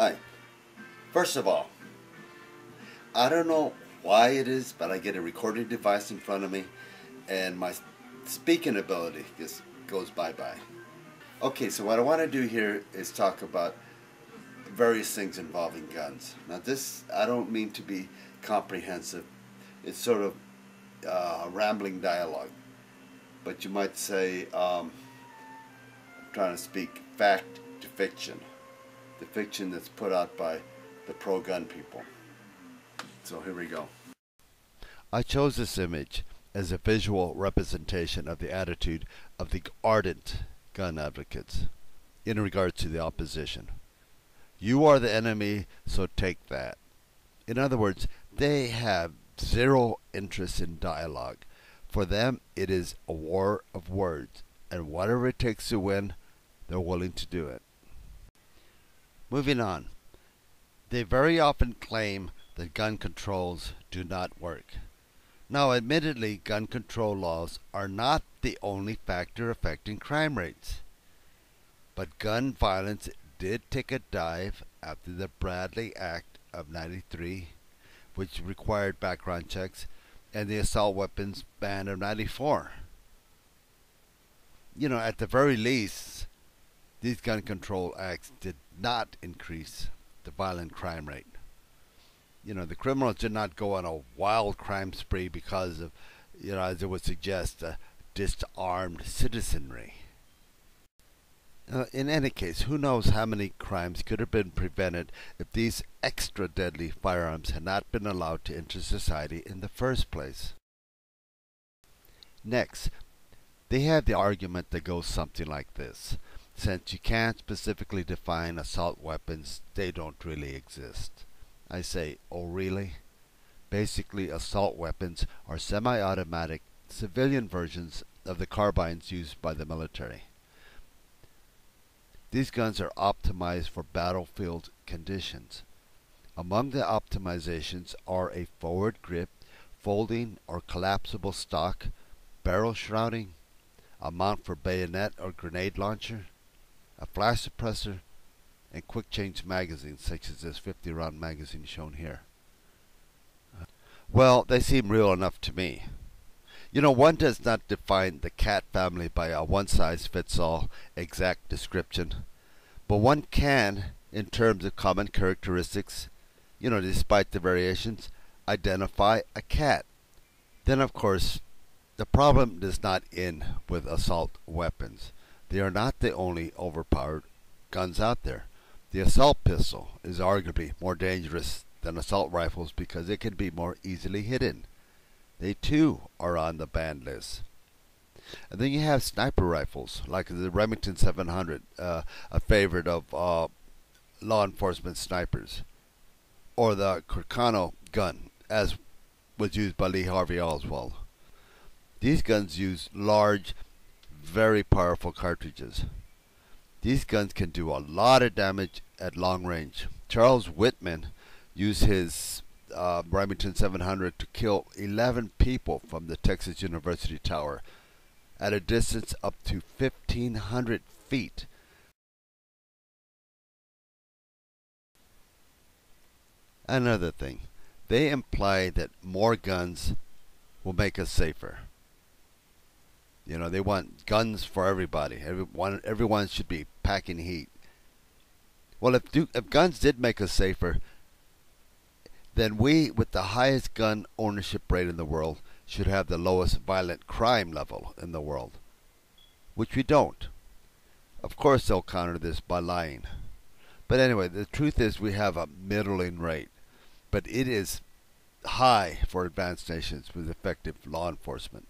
Hi. First of all, I don't know why it is, but I get a recording device in front of me and my speaking ability just goes bye bye. Okay, so what I want to do here is talk about various things involving guns. Now, this, I don't mean to be comprehensive, it's sort of uh, a rambling dialogue. But you might say, um, I'm trying to speak fact to fiction the fiction that's put out by the pro gun people. So here we go. I chose this image as a visual representation of the attitude of the ardent gun advocates in regard to the opposition. You are the enemy, so take that. In other words, they have zero interest in dialogue. For them, it is a war of words, and whatever it takes to win, they're willing to do it. Moving on. They very often claim that gun controls do not work. Now, admittedly, gun control laws are not the only factor affecting crime rates. But gun violence did take a dive after the Brady Act of 93, which required background checks, and the assault weapons ban of 94. You know, at the very least, these gun control acts did not increase the violent crime rate. You know, the criminals did not go on a wild crime spree because of, you know, as it would suggest, uh, disarmed citizenry. Uh, in any case, who knows how many crimes could have been prevented if these extra deadly firearms had not been allowed to enter society in the first place. Next, they have the argument that goes something like this. Since you can't specifically define assault weapons, they don't really exist. I say, oh really? Basically, assault weapons are semi-automatic civilian versions of the carbines used by the military. These guns are optimized for battlefield conditions. Among the optimizations are a forward grip, folding or collapsible stock, barrel shrouding, a mount for bayonet or grenade launcher, a flash suppressor, and quick change magazines such as this 50 round magazine shown here. Well, they seem real enough to me. You know, one does not define the cat family by a one size fits all exact description, but one can, in terms of common characteristics, you know, despite the variations, identify a cat. Then, of course, the problem does not end with assault weapons. They are not the only overpowered guns out there. The assault pistol is arguably more dangerous than assault rifles because it can be more easily hidden. They too are on the banned list. And then you have sniper rifles, like the Remington 700, uh, a favorite of uh, law enforcement snipers, or the Carcano gun, as was used by Lee Harvey Oswald. These guns use large very powerful cartridges. These guns can do a lot of damage at long range. Charles Whitman used his uh, Remington 700 to kill 11 people from the Texas University Tower at a distance up to 1,500 feet. Another thing, they imply that more guns will make us safer. You know, they want guns for everybody. Everyone, everyone should be packing heat. Well, if, if guns did make us safer, then we, with the highest gun ownership rate in the world, should have the lowest violent crime level in the world, which we don't. Of course, they'll counter this by lying. But anyway, the truth is we have a middling rate, but it is high for advanced nations with effective law enforcement.